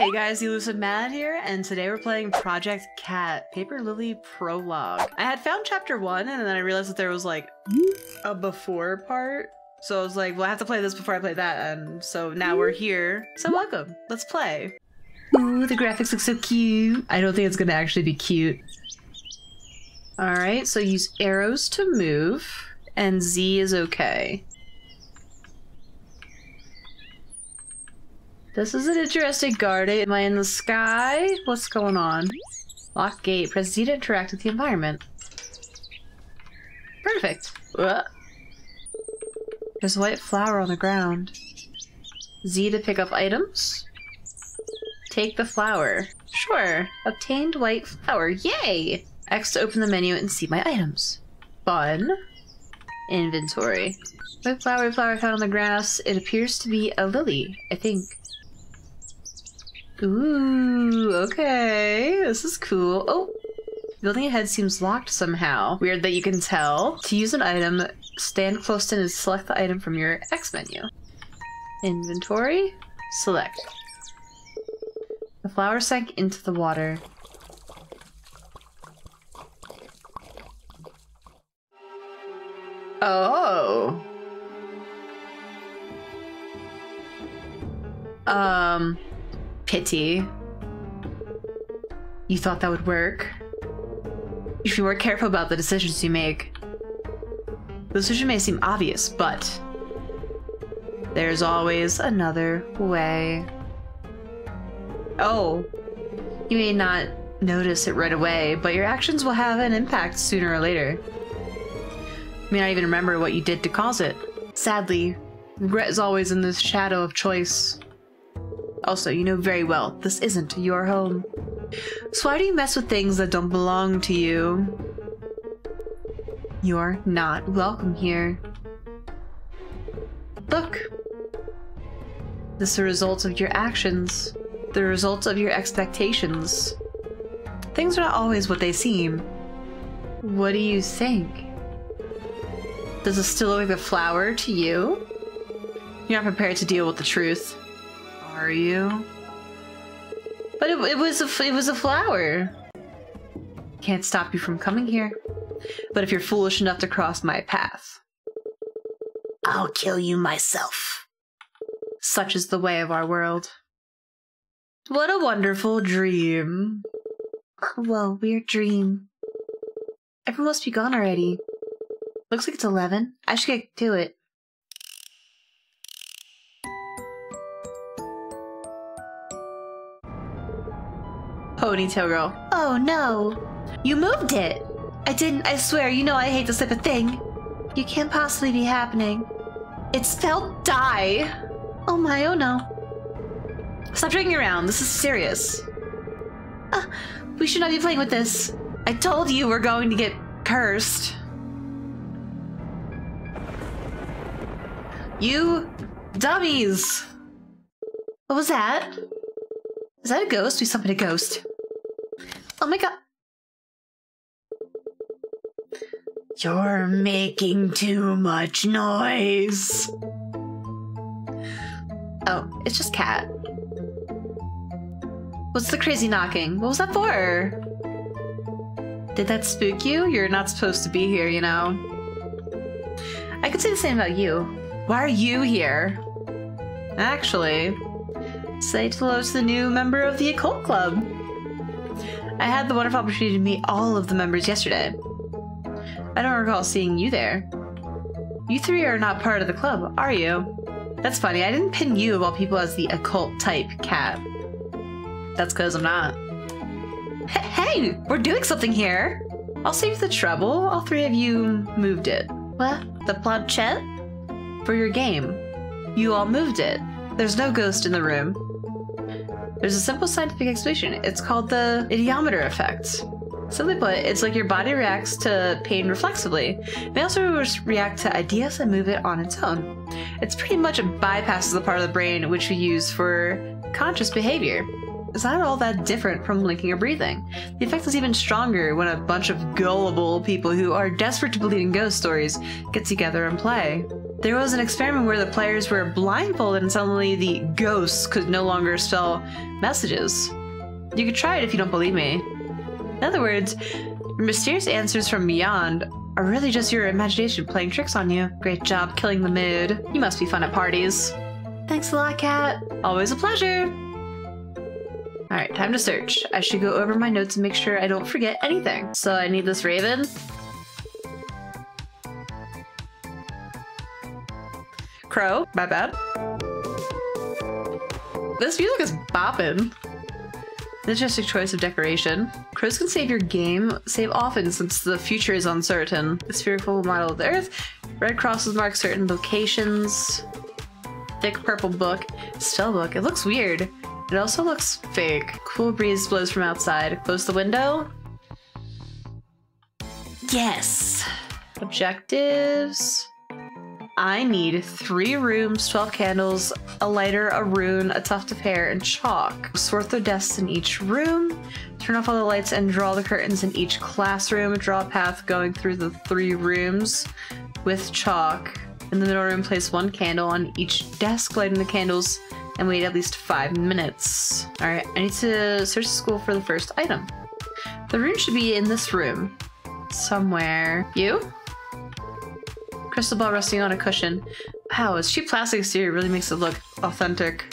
Hey guys, Elusive Mad here, and today we're playing Project Kat Paper Lily Prologue. I had found chapter one, and then I realized that there was like a before part. So I was like, well, I have to play this before I play that, and so now we're here. So welcome, let's play. Ooh, the graphics look so cute. I don't think it's gonna actually be cute. Alright, so use arrows to move, and Z is okay. This is an interesting garden. Am I in the sky? What's going on? Lock gate. Press Z to interact with the environment. Perfect. Uh. There's a white flower on the ground. Z to pick up items. Take the flower. Sure. Obtained white flower. Yay! X to open the menu and see my items. Fun. Inventory. White flower, flower found on the grass. It appears to be a lily, I think. Ooh, okay. This is cool. Oh, building ahead seems locked somehow. Weird that you can tell. To use an item, stand close to it and select the item from your X menu. Inventory, select. The flower sank into the water. Oh. Um, pity. You thought that would work? If you more careful about the decisions you make. The decision may seem obvious, but there's always another way. Oh, you may not notice it right away, but your actions will have an impact sooner or later. You may not even remember what you did to cause it. Sadly, regret is always in this shadow of choice. Also, you know very well this isn't your home. So why do you mess with things that don't belong to you? You're not welcome here. Look. This is the result of your actions. The result of your expectations. Things are not always what they seem. What do you think? Does it still look like a flower to you? You're not prepared to deal with the truth. Are you? But it, it was a it was a flower. Can't stop you from coming here. But if you're foolish enough to cross my path, I'll kill you myself. Such is the way of our world. What a wonderful dream. Well, weird dream. Everyone must be gone already. Looks like it's 11. I should get to it. Ponytail girl. Oh no. You moved it. I didn't, I swear, you know I hate this type of thing. You can't possibly be happening. It's spelled die. Oh my, oh no. Stop joking around, this is serious. Uh, we should not be playing with this. I told you we're going to get cursed. You dummies! What was that? Is that a ghost? We summoned a ghost. Oh my god. You're making too much noise. Oh, it's just Kat. What's the crazy knocking? What was that for? Did that spook you? You're not supposed to be here, you know. I could say the same about you. Why are you here? Actually, say hello to the new member of the occult club. I had the wonderful opportunity to meet all of the members yesterday. I don't recall seeing you there. You three are not part of the club, are you? That's funny, I didn't pin you of all people as the occult type Kat. That's because I'm not. H hey, we're doing something here! I'll save the trouble. All three of you moved it. What? The planchette? For your game. You all moved it. There's no ghost in the room. There's a simple scientific explanation. It's called the ideomotor effect. Simply put, it's like your body reacts to pain reflexively. It may also react to ideas and move it on its own. It's pretty much a bypasses the part of the brain which we use for conscious behavior. It's not all that different from blinking or breathing. The effect is even stronger when a bunch of gullible people who are desperate to believe in ghost stories get together and play. There was an experiment where the players were blindfolded and suddenly the ghosts could no longer spell messages. You could try it if you don't believe me. In other words, mysterious answers from beyond are really just your imagination playing tricks on you. Great job killing the mood. You must be fun at parties. Thanks a lot, Kat. Always a pleasure. Alright, time to search. I should go over my notes and make sure I don't forget anything. So I need this raven. Crow, my bad. This music is bopping. Interesting choice of decoration. Crows can save your game, save often since the future is uncertain. The spherical model of the Earth. Red crosses mark certain locations. Thick purple book. Spell book. It looks weird. It also looks fake. Cool breeze blows from outside. Close the window. Yes! Objectives. I need three rooms, 12 candles, a lighter, a rune, a tuft of hair, and chalk. Sort the desks in each room, turn off all the lights, and draw the curtains in each classroom. Draw a path going through the three rooms with chalk. In the middle room, place one candle on each desk, lighting the candles, and wait at least five minutes. Alright, I need to search the school for the first item. The rune should be in this room. Somewhere. You? Crystal ball resting on a cushion. Wow, its cheap plastic exterior really makes it look authentic.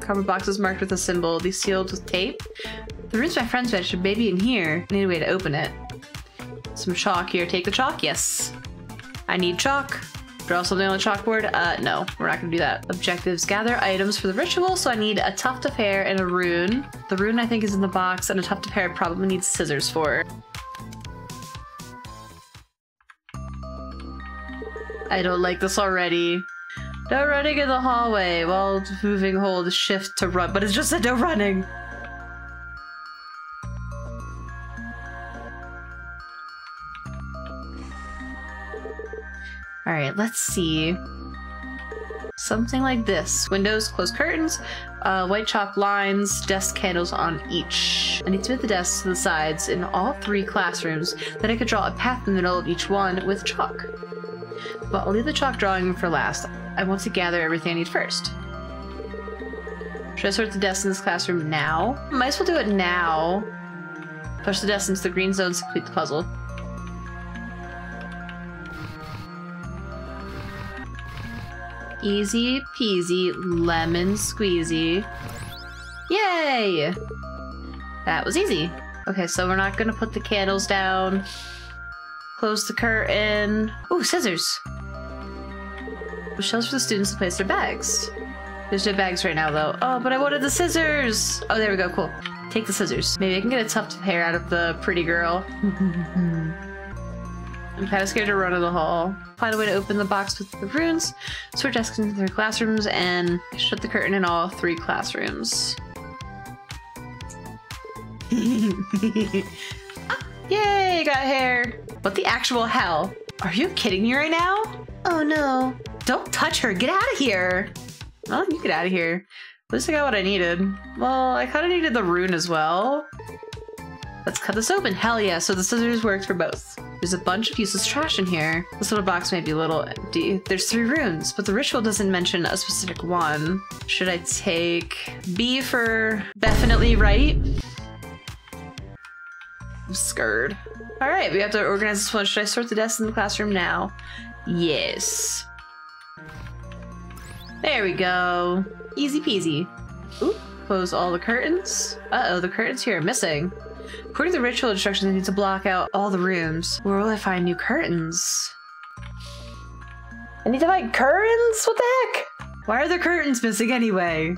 Cardboard box is marked with a symbol. These sealed with tape. The room's my friend's bed should maybe in here. I need a way to open it. Some chalk here. Take the chalk? Yes. I need chalk. Draw something on the chalkboard? Uh, no, we're not gonna do that. Objectives, gather items for the ritual, so I need a tuft of hair and a rune. The rune I think is in the box, and a tuft of hair probably needs scissors for. I don't like this already. No running in the hallway while moving hold shift to run, but it's just a no running. Alright, let's see. Something like this. Windows, closed curtains, uh, white chalk lines, desk candles on each. I need to move the desks to the sides in all three classrooms. Then I could draw a path in the middle of each one with chalk. But I'll leave the chalk drawing for last. I want to gather everything I need first. Should I sort the desks in this classroom now? Might as well do it now. Push the desks into the green zones to complete the puzzle. Easy peasy lemon squeezy. Yay! That was easy. Okay, so we're not gonna put the candles down. Close the curtain. Ooh, scissors! Shelves for the students to place their bags. There's no bags right now, though. Oh, but I wanted the scissors! Oh, there we go, cool. Take the scissors. Maybe I can get a tuft of hair out of the pretty girl. I'm kind of scared to run in the hall. Find a way to open the box with the runes, sort desks into their classrooms, and shut the curtain in all three classrooms. ah, yay, got hair! What the actual hell? Are you kidding me right now? Oh no. Don't touch her, get out of here! Well, you get out of here. At least I got what I needed. Well, I kind of needed the rune as well. Let's cut this open. Hell yeah, so the scissors worked for both. There's a bunch of useless trash in here. This little box may be a little empty. There's three runes, but the ritual doesn't mention a specific one. Should I take B for definitely right? I'm scared. All right, we have to organize this one. Should I sort the desks in the classroom now? Yes. There we go. Easy peasy. Ooh, close all the curtains. Uh-oh, the curtains here are missing. According to the ritual instructions, I need to block out all the rooms. Where will I find new curtains? I need to find curtains? What the heck? Why are the curtains missing anyway?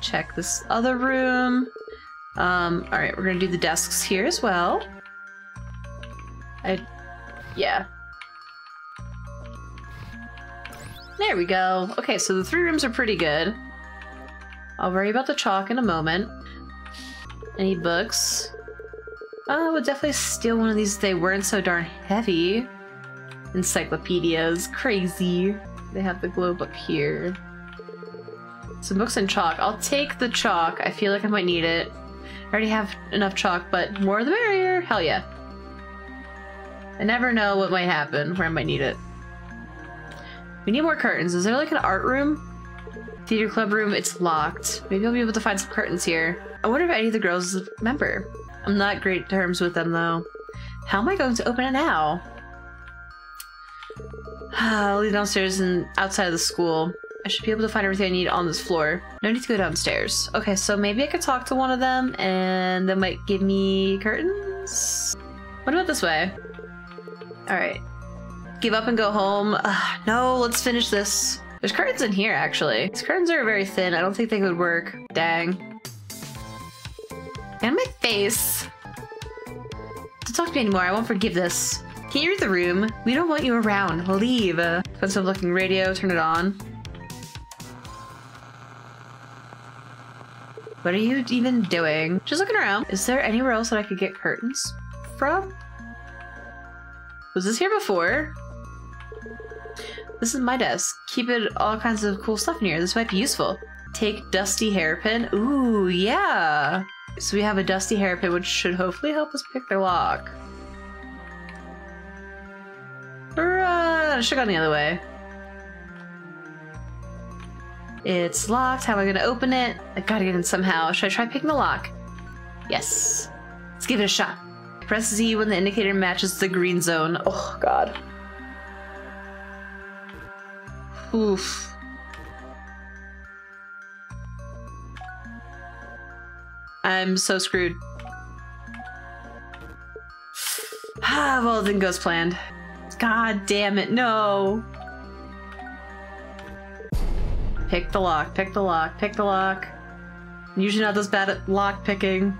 Check this other room. Um, alright, we're gonna do the desks here as well. I, yeah. There we go. Okay, so the three rooms are pretty good. I'll worry about the chalk in a moment. Any books? Uh, I would definitely steal one of these if they weren't so darn heavy. Encyclopedias. Crazy. They have the glow book here. Some books and chalk. I'll take the chalk. I feel like I might need it. I already have enough chalk, but more the merrier. Hell yeah. I never know what might happen, where I might need it. We need more curtains. Is there like an art room? Theater club room, it's locked. Maybe I'll be able to find some curtains here. I wonder if any of the girls is a member. I'm not great terms with them though. How am I going to open it now? I'll leave downstairs and outside of the school. I should be able to find everything I need on this floor. No need to go downstairs. Okay, so maybe I could talk to one of them and they might give me curtains? What about this way? Alright. Give up and go home. No, let's finish this. There's curtains in here, actually. These curtains are very thin. I don't think they would work. Dang. And my face. Don't talk to me anymore. I won't forgive this. Can you read the room? We don't want you around. Leave. Expensive looking radio. Turn it on. What are you even doing? Just looking around. Is there anywhere else that I could get curtains from? Was this here before? This is my desk. Keep it all kinds of cool stuff in here. This might be useful. Take dusty hairpin. Ooh, yeah. So we have a dusty hairpin, which should hopefully help us pick the lock. I should gone the other way. It's locked. How am I to open it? I gotta get in somehow. Should I try picking the lock? Yes. Let's give it a shot. Press Z when the indicator matches the green zone. Oh, God. Oof. I'm so screwed. Ah, well, it didn't go as planned. God damn it, no! Pick the lock, pick the lock, pick the lock. I'm usually not this bad at lock picking.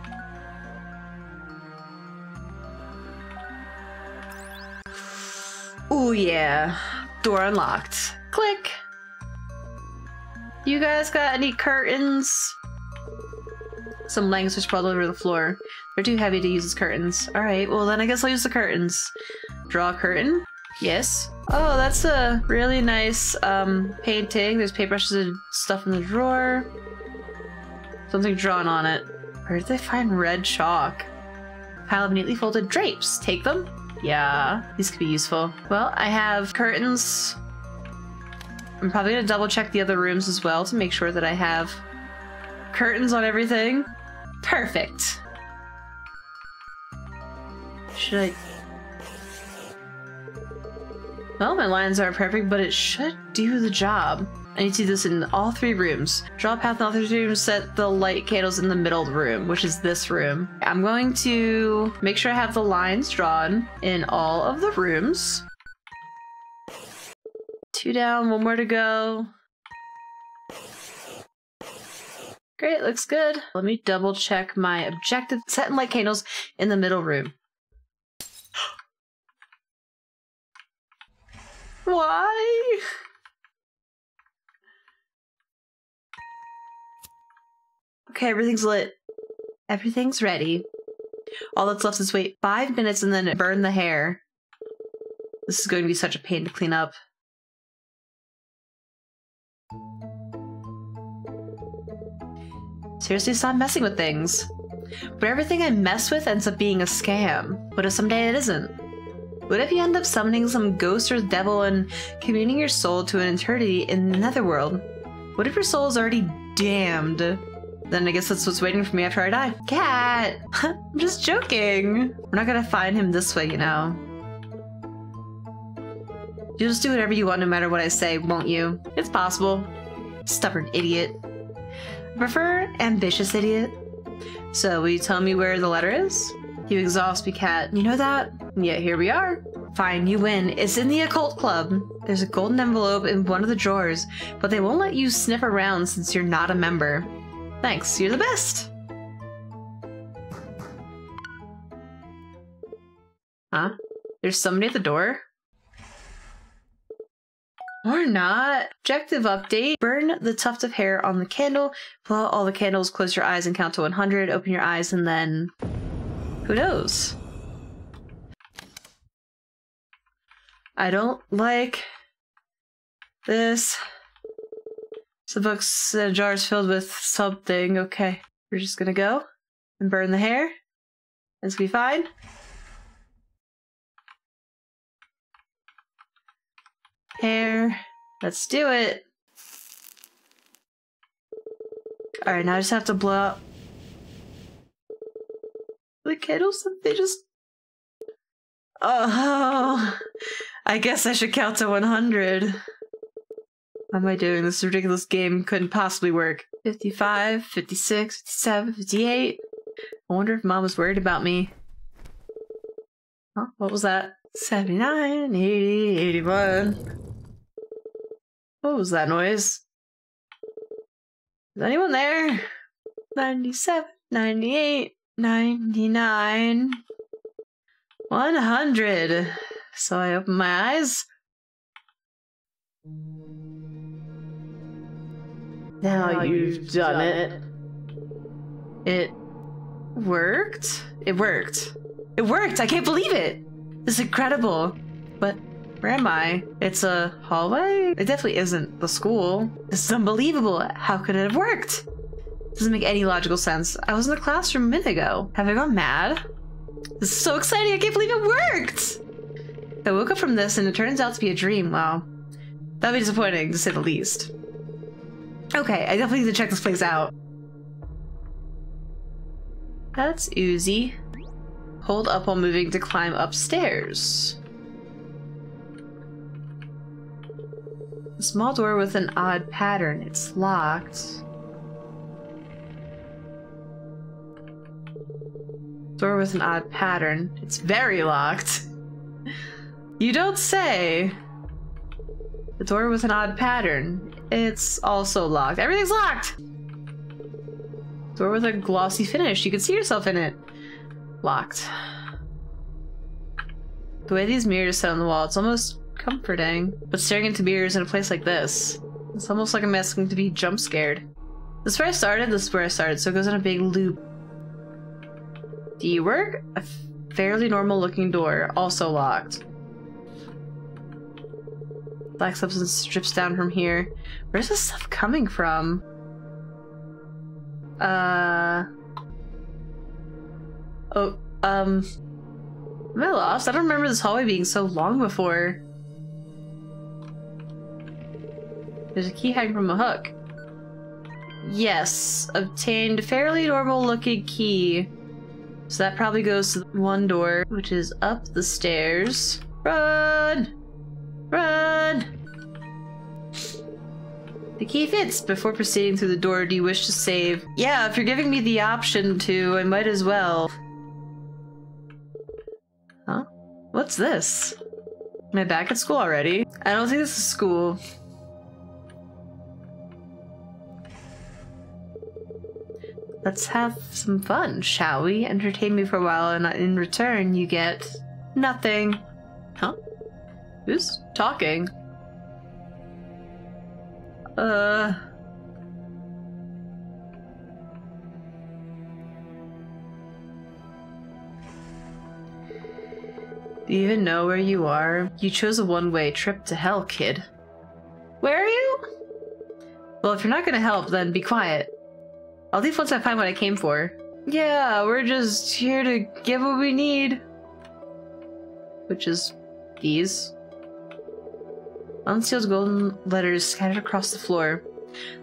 Oh yeah, door unlocked. Click! You guys got any curtains? Some legs are sprawled over the floor. They're too heavy to use as curtains. Alright, well then I guess I'll use the curtains. Draw a curtain? Yes. Oh, that's a really nice um, painting. There's paintbrushes and stuff in the drawer. Something drawn on it. Where did they find red chalk? Pile of neatly folded drapes. Take them? Yeah, these could be useful. Well, I have curtains. I'm probably gonna double check the other rooms as well to make sure that I have curtains on everything. Perfect. Should I well, my lines aren't perfect, but it should do the job. I need to do this in all three rooms. Draw a path in all three rooms, set the light candles in the middle room, which is this room. I'm going to make sure I have the lines drawn in all of the rooms. Two down, one more to go. Great, looks good. Let me double check my objective. Set in light candles in the middle room. Why? Okay, everything's lit. Everything's ready. All that's left is wait five minutes and then burn the hair. This is going to be such a pain to clean up. Seriously, stop messing with things. But everything I mess with ends up being a scam. What if someday it isn't? What if you end up summoning some ghost or devil and communing your soul to an eternity in the netherworld? What if your soul is already damned? Then I guess that's what's waiting for me after I die. Kat! I'm just joking. We're not gonna find him this way, you know. You'll just do whatever you want no matter what I say, won't you? It's possible. Stubborn idiot. I prefer ambitious idiot. So, will you tell me where the letter is? You exhaust me, Kat. You know that? Yeah, here we are. Fine, you win. It's in the occult club. There's a golden envelope in one of the drawers, but they won't let you sniff around since you're not a member. Thanks, you're the best. Huh? There's somebody at the door? Or not. Objective update. Burn the tuft of hair on the candle. Blow out all the candles, close your eyes and count to 100. Open your eyes and then... Who knows? I don't like this. The book's uh, jars filled with something. Okay, we're just gonna go and burn the hair. It's gonna be fine. Let's do it. Alright, now I just have to blow up the candles. They just. Oh, I guess I should count to 100. How am I doing? This ridiculous game couldn't possibly work. 55, 56, 57, 58. I wonder if mom was worried about me. Huh? What was that? 79, 80, 81. What was that noise? Is anyone there? 97, 98, 99, 100. So I open my eyes. Now, you've, done, it. It worked? It worked. It worked! I can't believe it! This is incredible. But where am I? It's a hallway? It definitely isn't the school. This is unbelievable. How could it have worked? Doesn't make any logical sense. I was in the classroom a minute ago. Have I gone mad? This is so exciting. I can't believe it worked. I woke up from this and it turns out to be a dream. Wow. That'd be disappointing to say the least. Okay, I definitely need to check this place out. That's Uzi. Hold up while moving to climb upstairs. A small door with an odd pattern. It's locked. Door with an odd pattern. It's very locked. You don't say. The door with an odd pattern. It's also locked. Everything's locked! Door with a glossy finish. You can see yourself in it. Locked. The way these mirrors sit on the wall, it's almost comforting. But staring into mirrors in a place like this, it's almost like I'm asking to be jump scared. This is where I started, this is where I started, so it goes in a big loop. You work? A fairly normal looking door, also locked. Black substance drips down from here. Where's this stuff coming from? Uh. Oh, um. Am I lost? I don't remember this hallway being so long before. There's a key hanging from a hook. Yes, obtained a fairly normal looking key. So that probably goes to the one door, which is up the stairs. Run! Run! The key fits. Before proceeding through the door, do you wish to save? Yeah, if you're giving me the option to, I might as well. Huh? What's this? Am I back at school already? I don't think this is school. Let's have some fun, shall we? Entertain me for a while, and in return, you get nothing. Huh? Who's talking? Uh. Do you even know where you are? You chose a one-way trip to hell, kid. Where are you? Well, if you're not gonna help, then be quiet. I'll leave once I find what I came for. Yeah, we're just here to get what we need. Which is these. Unsealed golden letters scattered across the floor.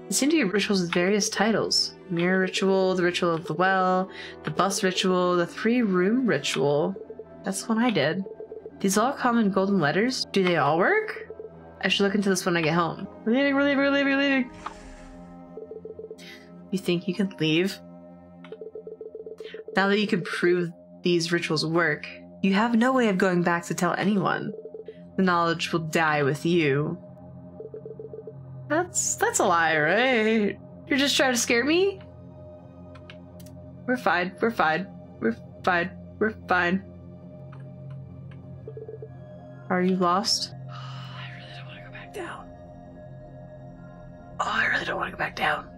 They seem to be rituals with various titles. Mirror ritual, the ritual of the well, the bus ritual, the three room ritual. That's the one I did. These all come in golden letters? Do they all work? I should look into this when I get home. We're leaving, we're leaving, we're leaving, we're leaving. You think you can leave? Now that you can prove these rituals work, you have no way of going back to tell anyone. The knowledge will die with you. That's that's a lie, right? You're just trying to scare me? We're fine, we're fine, we're fine, we're fine. Are you lost? I really don't want to go back down. Oh, I really don't want to go back down.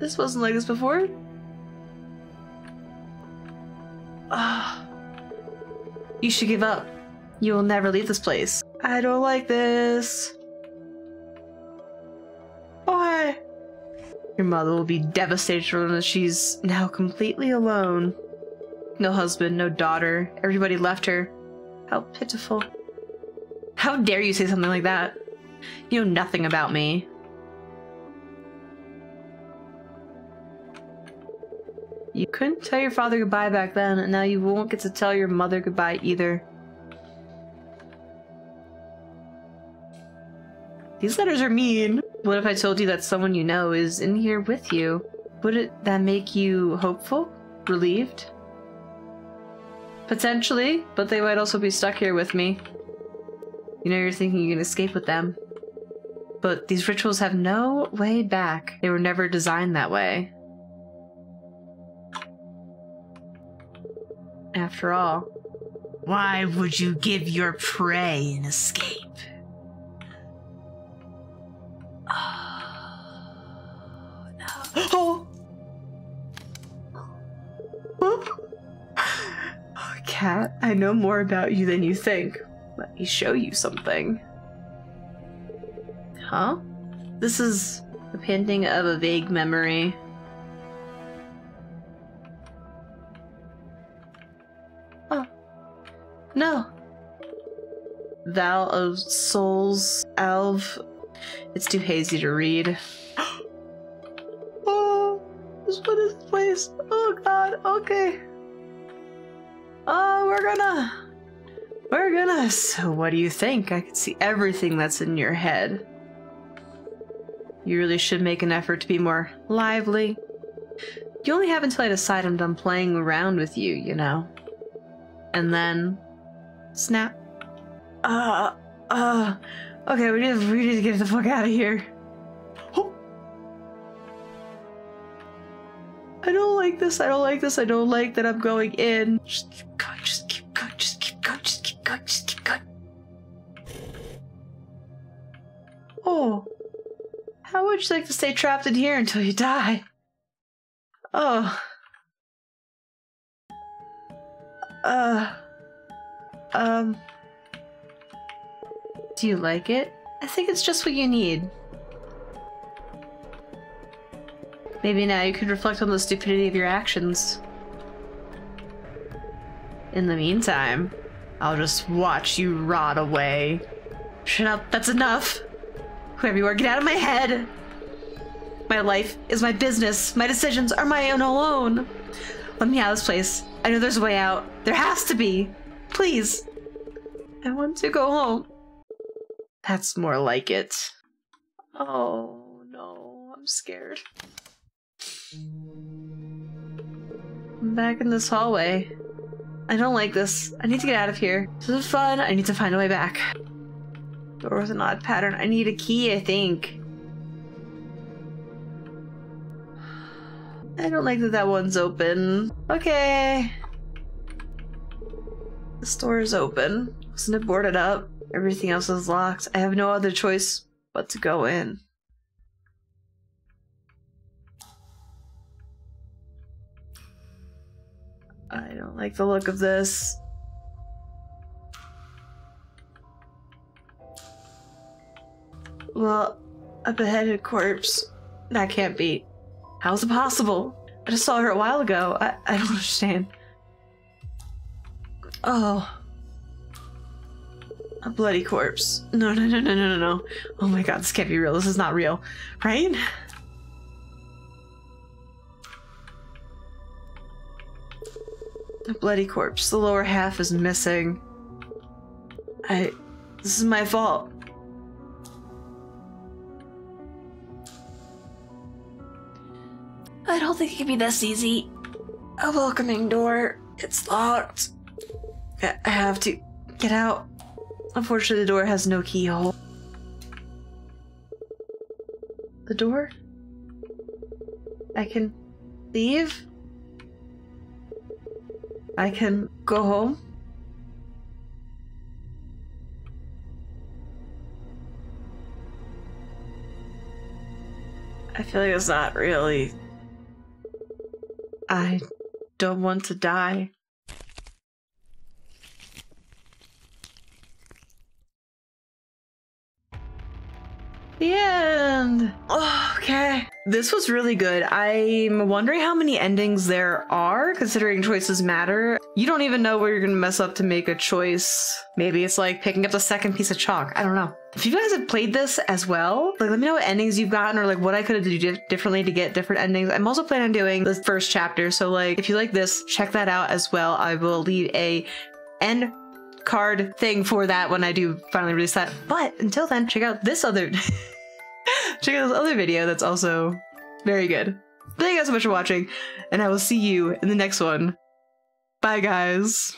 This wasn't like this before. Ah. You should give up. You will never leave this place. I don't like this. Why? Your mother will be devastated when she's now completely alone. No husband, no daughter. Everybody left her. How pitiful. How dare you say something like that? You know nothing about me. You couldn't tell your father goodbye back then, and now you won't get to tell your mother goodbye either. These letters are mean. What if I told you that someone you know is in here with you? Would that make you hopeful? Relieved? Potentially, but they might also be stuck here with me. You know, you're thinking you can escape with them. But these rituals have no way back. They were never designed that way. After all, Why would you give your prey an escape? Oh! no! Oh, Kat, I know more about you than you think. Let me show you something. Huh? This is the painting of a vague memory. No. Val of Souls, Alv. It's too hazy to read. oh, what is this place? Oh god, okay. Oh, we're gonna. We're gonna. So, what do you think? I can see everything that's in your head. You really should make an effort to be more lively. You only have until I decide I'm done playing around with you, you know? And then. Snap. Uh, uh. Okay, we need, we need to get the fuck out of here. Oh. I don't like this. I don't like this. I don't like that I'm going in. Just keep going. Just keep going. Just keep going. Just keep going. Just keep going. Oh. How would you like to stay trapped in here until you die? Oh. Uh. Um. Do you like it? I think it's just what you need. Maybe now you could reflect on the stupidity of your actions. In the meantime, I'll just watch you rot away. Shut up, that's enough! Whoever you are, get out of my head! My life is my business. My decisions are my own alone. Let me out of this place. I know there's a way out. There has to be. Please. I want to go home. That's more like it. Oh no, I'm scared. I'm back in this hallway. I don't like this. I need to get out of here. This is fun. I need to find a way back. Door with an odd pattern. I need a key, I think. I don't like that that one's open. Okay. This door is open. Wasn't it boarded up? Everything else is locked. I have no other choice but to go in. I don't like the look of this. Well, a beheaded corpse. That can't be. How is it possible? I just saw her a while ago. I, I don't understand. Oh. A bloody corpse. No, no, no, no, no, no, no. Oh my god, this can't be real. This is not real. Right? A bloody corpse. The lower half is missing. I. This is my fault. I don't think it can be this easy. A welcoming door. It's locked. I have to get out. Unfortunately, the door has no keyhole. The door? I can leave? I can go home? I feel like it's not really. I don't want to die. End. Oh, okay. This was really good. I'm wondering how many endings there are, considering choices matter. You don't even know where you're gonna mess up to make a choice. Maybe it's like picking up the second piece of chalk. I don't know. If you guys have played this as well, like let me know what endings you've gotten or like what I could have done differently to get different endings. I'm also planning on doing the first chapter, so like if you like this, check that out as well. I will leave a end card thing for that when I do finally release that. But until then, check out this other check out this other video that's also very good. Thank you guys so much for watching, and I will see you in the next one. Bye guys.